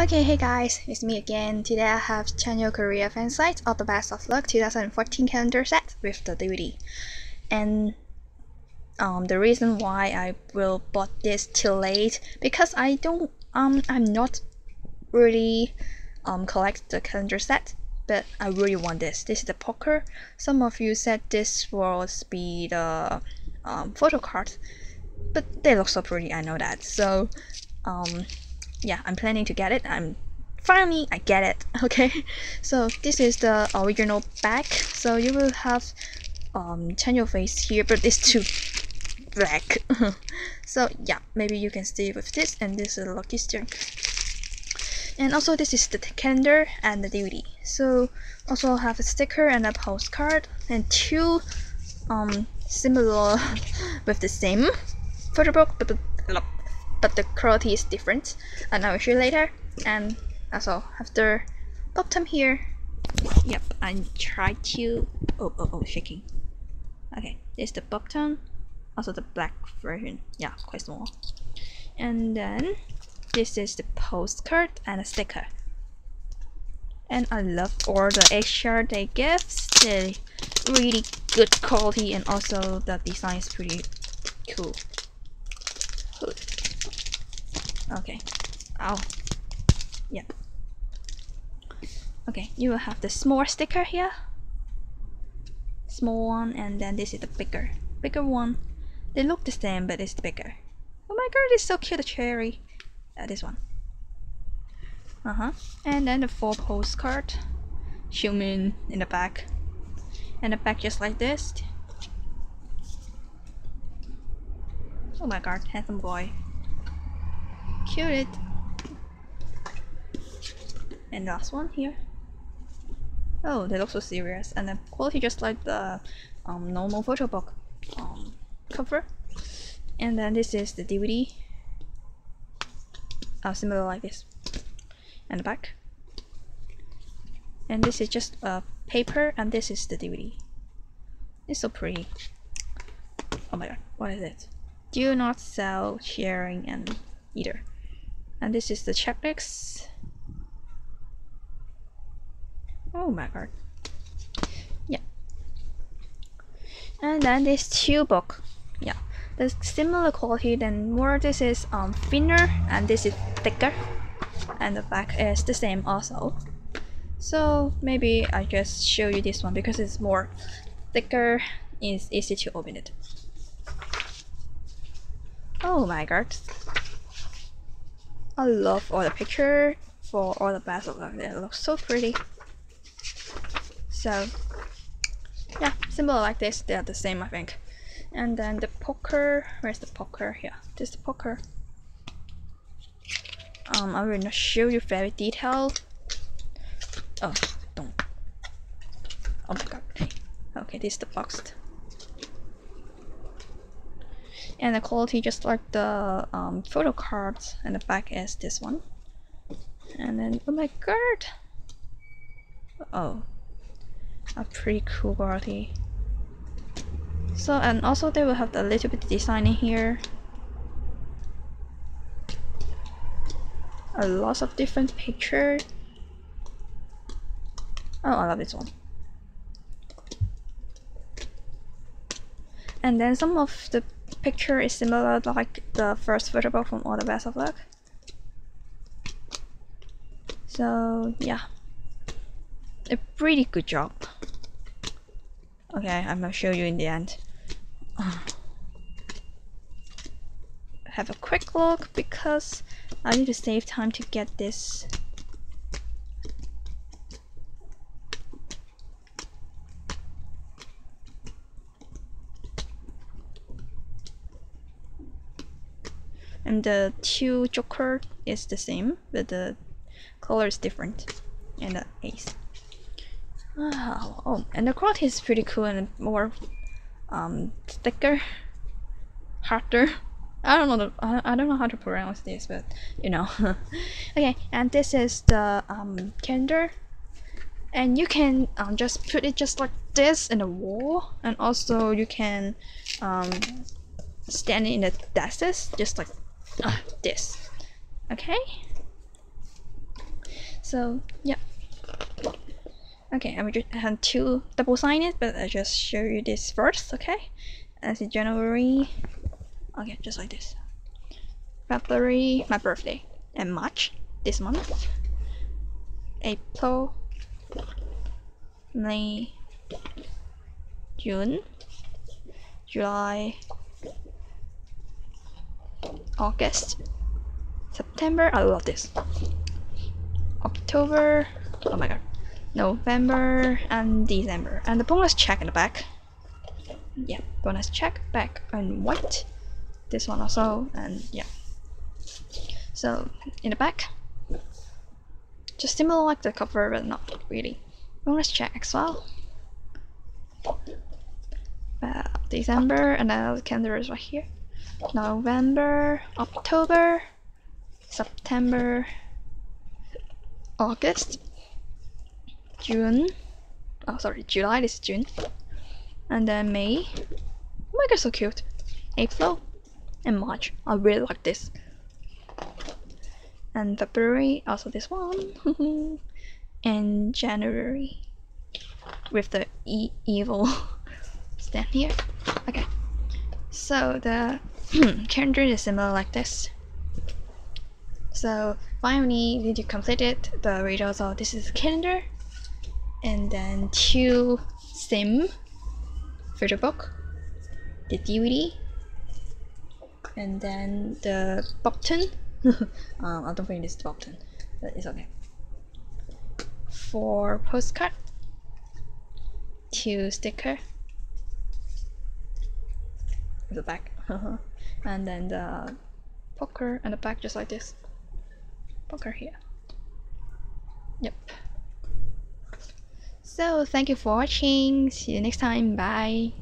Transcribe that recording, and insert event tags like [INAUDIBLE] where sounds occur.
Okay, hey guys, it's me again. Today I have Chanyeol Korea fan site of the Best of Luck 2014 calendar set with the DVD. And um, the reason why I will bought this till late because I don't um I'm not really um collect the calendar set, but I really want this. This is the poker. Some of you said this was be the um, photo card, but they look so pretty. I know that. So um yeah, I'm planning to get it. I'm finally I get it. [LAUGHS] Okay, so this is the original back. So you will have um change your face here, but it's too black. [LAUGHS] so yeah, maybe you can stay with this, and this is lucky strike. And also this is the calendar and the DVD. So also have a sticker and a postcard and two um similar [LAUGHS] with the same photo book, but the but the quality is different. And I will show you later. And also after bottom here. Yep I try to oh oh oh shaking. Okay this is the bottom also the black version. Yeah quite small. And then this is the postcard and a sticker. And I love all the extra they give. The really good quality and also the design is pretty cool Okay. Ow. Yep. Okay, you will have the small sticker here. Small one, and then this is the bigger, bigger one. They look the same, but it's bigger. Oh my god, it's so cute, the cherry. Uh, this one. Uh-huh. And then the four postcard. Human in the back. And the back just like this. Oh my god, handsome boy cure it. And last one here. Oh, they look so serious. And the quality just like the um, normal photo book um, cover. And then this is the DVD. Uh, similar like this. And the back. And this is just a paper and this is the DVD. It's so pretty. Oh my god, what is it? Do not sell sharing and either and this is the checklist oh my god. Yeah. And then this two book yeah. The similar quality then more. This is um thinner and this is thicker. And the back is the same also. So maybe I just show you this one because it's more thicker it's easy to open it. Oh my god I love all the picture for all the battles of it. It looks so pretty. So yeah, similar like this, they're the same I think. And then the poker, where's the poker? Here, this is the poker. Um, I will not show you very detailed. Oh, don't. Oh my god. Okay, this is the box and the quality just like the um, photo cards and the back is this one. And then oh my god. Oh a pretty cool quality. So and also they will have a little bit design in here. A lot of different pictures oh I love this one. And then some of the picture is similar like the first photo from All the Best of Luck. So yeah, a pretty good job. Okay, I'm gonna show you in the end. [SIGHS] Have a quick look because I need to save time to get this and the two joker is the same but the color is different. And the ace. Oh, oh and the quality is pretty cool and more um thicker harder. I don't know the, I, don't know how to pronounce this but you know. [LAUGHS] Okay and this is the um calendar and you can um, just put it just like this in the wall. And also you can um, stand in the desks just like uh, this okay So yeah. Okay, I'm just I have two double sign it, but I just show you this first, okay? As in January, okay, just like this. February, my birthday, and March, this month. April, May, June, July, August, September. I love this. October. Oh my god. November and December. And the bonus check in the back. Yeah, bonus check back on white. This one also, and yeah. So in the back, just similar like the cover, but not really. Bonus check as well. Uh, December, and then the calendar is right here. November, October, September, August, June. Oh, sorry, July. This is June, and then May. Oh my god, so cute. April and March. I really like this. And February, also this one. [LAUGHS] and January with the e evil [LAUGHS] stand here. Okay, so the calendar is similar like this. So finally, did you completed the radio? So this is the calendar, and then two sim photo book, the DVD, and then the button. [LAUGHS] um, I don't think this is button, but it's okay. For postcard, two sticker, the back, Uh-huh. and then the poker and the back just like this. Poker here. Yep. So thank you for watching. See you next time. Bye.